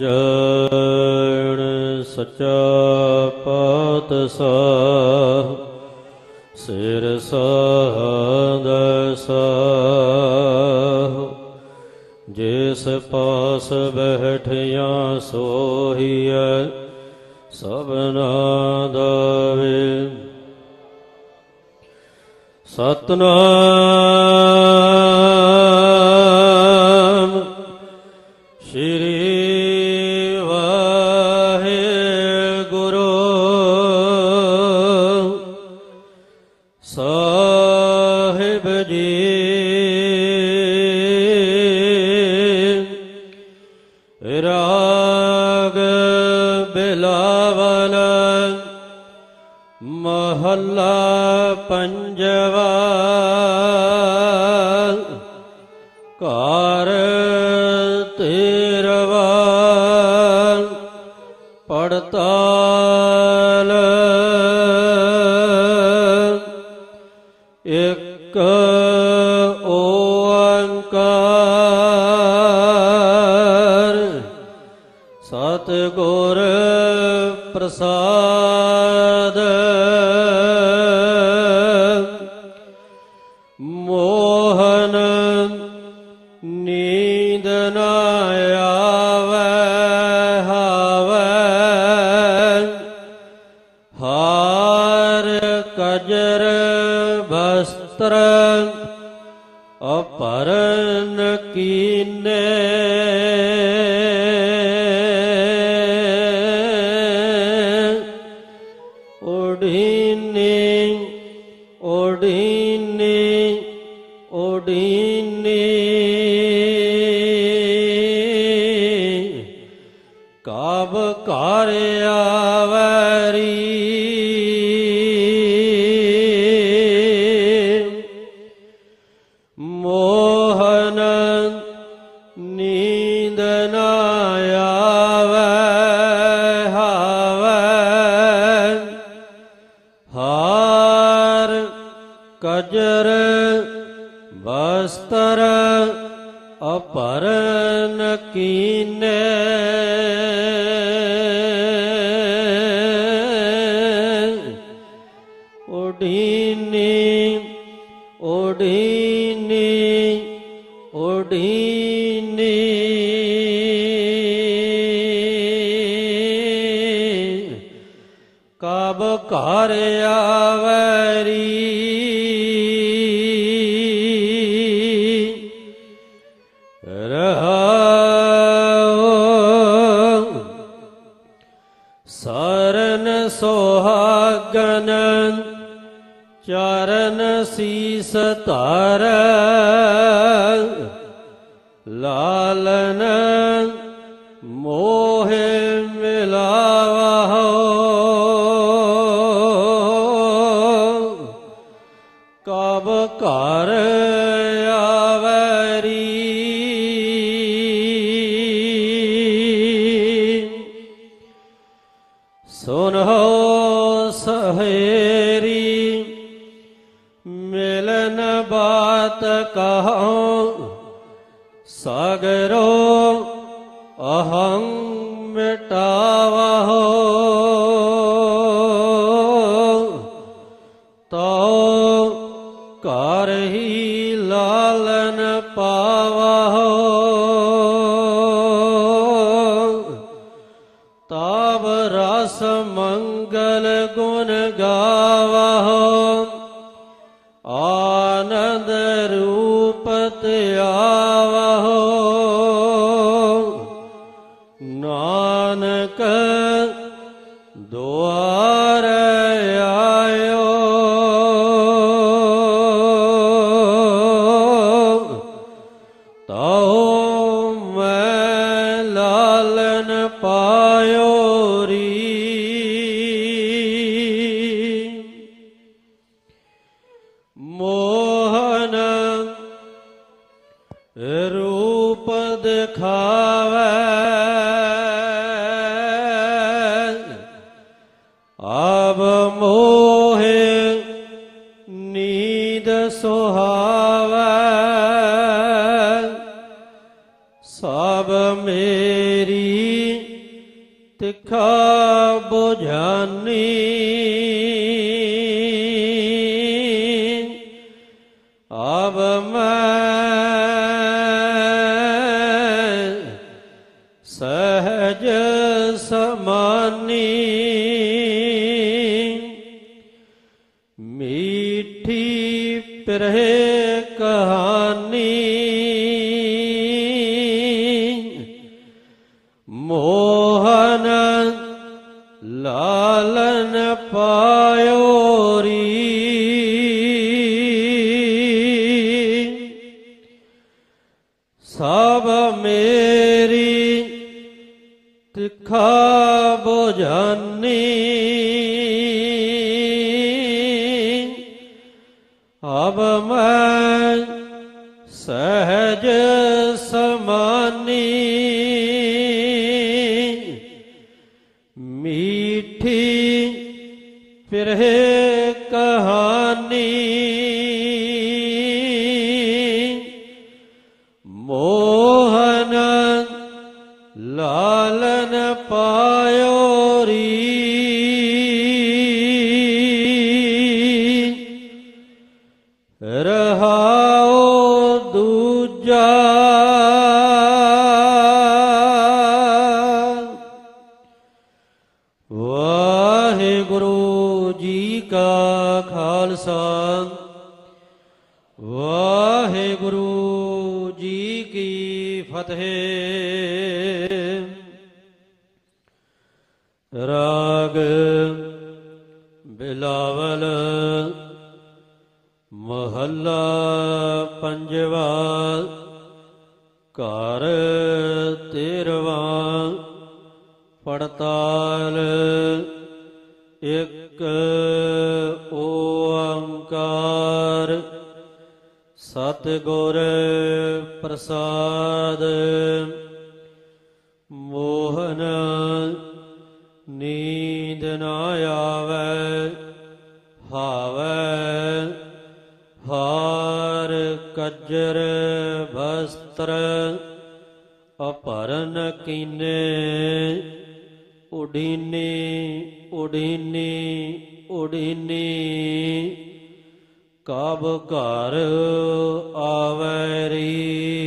ਜਣ ਸਚਾ ਪਾਤਸ਼ਾਹ ਸਿਰ ਸਾਧ ਸਾਹ। ਜਿਸ ਪਾਸ ਬੈਠਿਆ ਸੋਹੀਐ ਸਭਨਾ ਦਾਵੇ। ਸਤਨਾਮ ਰਾਗ ਬਿਲਾਵਲ ਮਹੱਲਾ ਪੰਜਵਾ ਘਰ ਤੇਰਵਾ ਪੜਤਾਲ ਸਤਿਗੁਰ ਪ੍ਰਸਾਦ। ਘਰ ਆਵਰੀ। ਮੋਹਨ ਨੀਂਦ ਨ ਆਵੈ ਹਾਵੈ। ਹਾਰ ਕਜਰ ਬਸਤਰ ਅਪਰਨ ਕੀਨੇ ਕਬ ਘਰ ਆਵਰੀ? ਰਹਾਉ ਸਰਨ ਸੁਹਾਗਨ ਚਰਨ ਸੀਸ ਧਰ ਲਾਲਨ सुनो सहेरी मिलन बात कहो? सगरो अहं मिटा ਮੰਗਲ ਗੁਣ ਗਾਵਹੁ ਆਨੰਦ ਰੂਪ ਧਿਆਵਹੁ। ਨਾਨਕ ਦੁਆ Abamo. ਰਹੇ ਕਹਾਨੀ ਮੋਹਨ ਲਾਲਨ ਪਾਇਓ ਸਭ ਮੇਰੀ ਤਿਖਾ ਬੁਝਾਨੀ ਅਬ ਮੈਂ ਸਹਜ ਸਮਾਨੀ ਮੀਠੀ ਫਿਰਹਿ ਕਹਾਨੀ ਕਾ ਖਾਲਸਾ। ਵਾਹਿਗੁਰੂ ਜੀ ਕੀ ਫਤਿਹ। ਰਾਗ ਬਿਲਾਵਲ ਮਹੱਲਾ ਪੰਜਵਾ। ਘਰ ਤੇਰਵਾ। ਪੜਤਾਲ ਇੱਕ ਓੰਕਾਰ। ਸਤਿਗੁਰ ਪ੍ਰਸਾਦ। ਮੋਹਨ ਨੀਂਦ ਨਾ ਆਵੇ ਹਾਵੇ ਹਾਰ ਕੱਜਰ ਵਸਤਰ। ਅਪਰਨ ਕੀਨੇ ਉਡੀਨੀ ਉਡੀਨੀ ਉਡੀਨੀ ਕਬ ਘਰ ਆਵੈ ਰੀ।